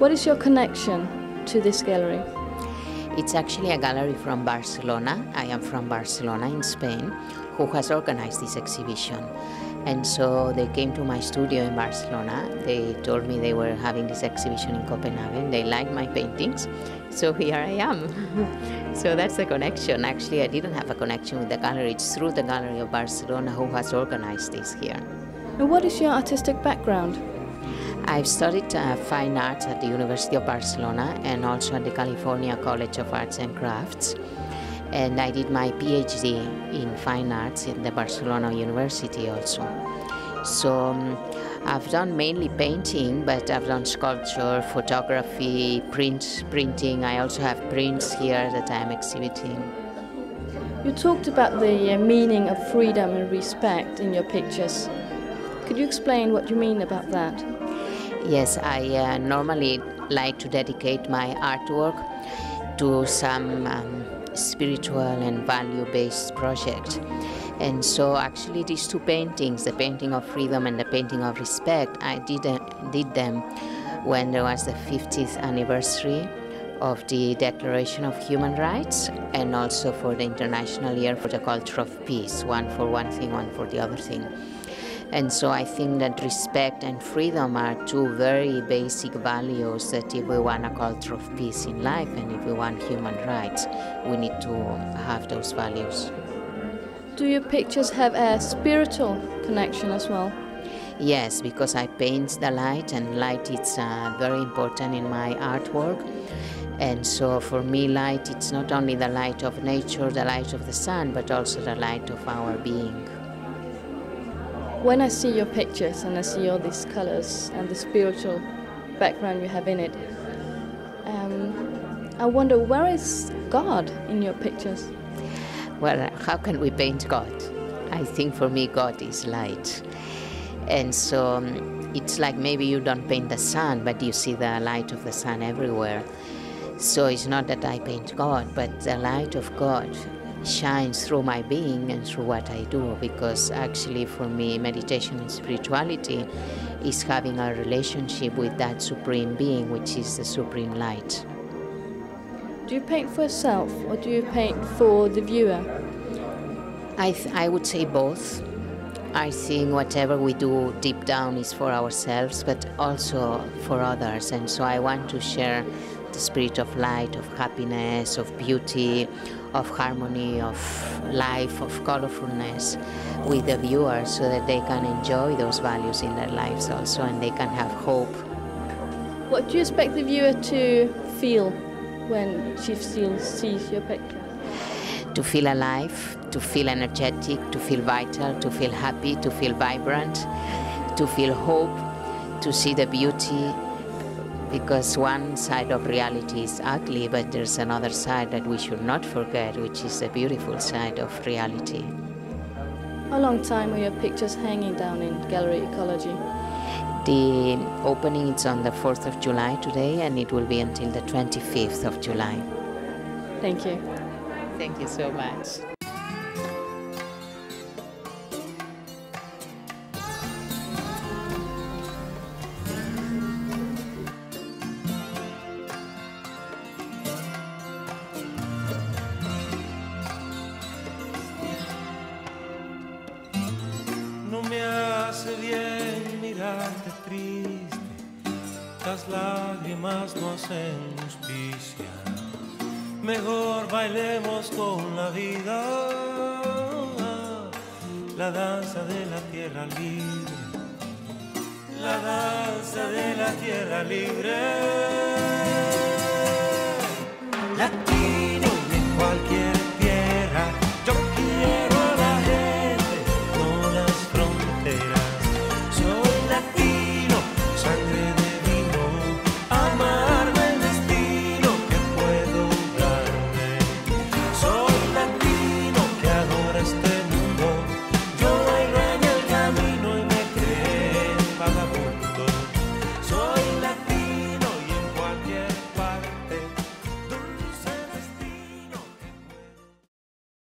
What is your connection to this gallery? It's actually a gallery from Barcelona. I am from Barcelona in Spain, who has organized this exhibition. And so they came to my studio in Barcelona. They told me they were having this exhibition in Copenhagen. They liked my paintings. So here I am. so that's the connection. Actually, I didn't have a connection with the gallery. It's through the Gallery of Barcelona who has organized this here. And what is your artistic background? I've studied uh, fine arts at the University of Barcelona and also at the California College of Arts and Crafts and I did my PhD in fine arts in the Barcelona University also. So um, I've done mainly painting, but I've done sculpture, photography, print, printing. I also have prints here that I'm exhibiting. You talked about the uh, meaning of freedom and respect in your pictures. Could you explain what you mean about that? Yes, I uh, normally like to dedicate my artwork to some um, spiritual and value based project. And so, actually, these two paintings, the painting of freedom and the painting of respect, I did, uh, did them when there was the 50th anniversary of the Declaration of Human Rights and also for the International Year for the Culture of Peace, one for one thing, one for the other thing. And so I think that respect and freedom are two very basic values that if we want a culture of peace in life and if we want human rights, we need to have those values. Do your pictures have a spiritual connection as well? Yes, because I paint the light and light is uh, very important in my artwork. And so for me, light, it's not only the light of nature, the light of the sun, but also the light of our being when I see your pictures and I see all these colors and the spiritual background you have in it, um, I wonder where is God in your pictures? Well, how can we paint God? I think for me, God is light. And so um, it's like maybe you don't paint the sun, but you see the light of the sun everywhere. So it's not that I paint God, but the light of God shines through my being and through what I do because actually for me meditation and spirituality is having a relationship with that supreme being which is the supreme light. Do you paint for yourself or do you paint for the viewer? I, th- I would say both. I think whatever we do deep down is for ourselves but also for others and so I want to share the spirit of light, of happiness, of beauty, of harmony, of life, of colorfulness with the viewers so that they can enjoy those values in their lives also and they can have hope. What do you expect the viewer to feel when she still sees your picture? To feel alive, to feel energetic, to feel vital, to feel happy, to feel vibrant, to feel hope, to see the beauty because one side of reality is ugly, but there's another side that we should not forget, which is the beautiful side of reality. How long time are your pictures hanging down in Gallery Ecology? The opening is on the 4th of July today, and it will be until the 25th of July. Thank you. Thank you so much. Mejor bailemos con la vida, la danza de la tierra libre, la danza de la tierra libre.